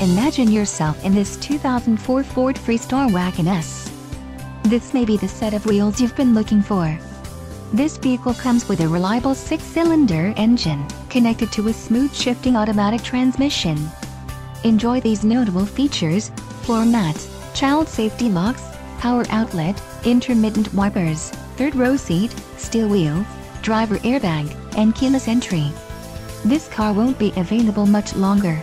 Imagine yourself in this 2004 Ford Freestar Wagon S. This may be the set of wheels you've been looking for. This vehicle comes with a reliable six-cylinder engine, connected to a smooth shifting automatic transmission. Enjoy these notable features, floor mats, child safety locks, power outlet, intermittent wipers, third row seat, steel wheels, driver airbag, and keyless entry. This car won't be available much longer.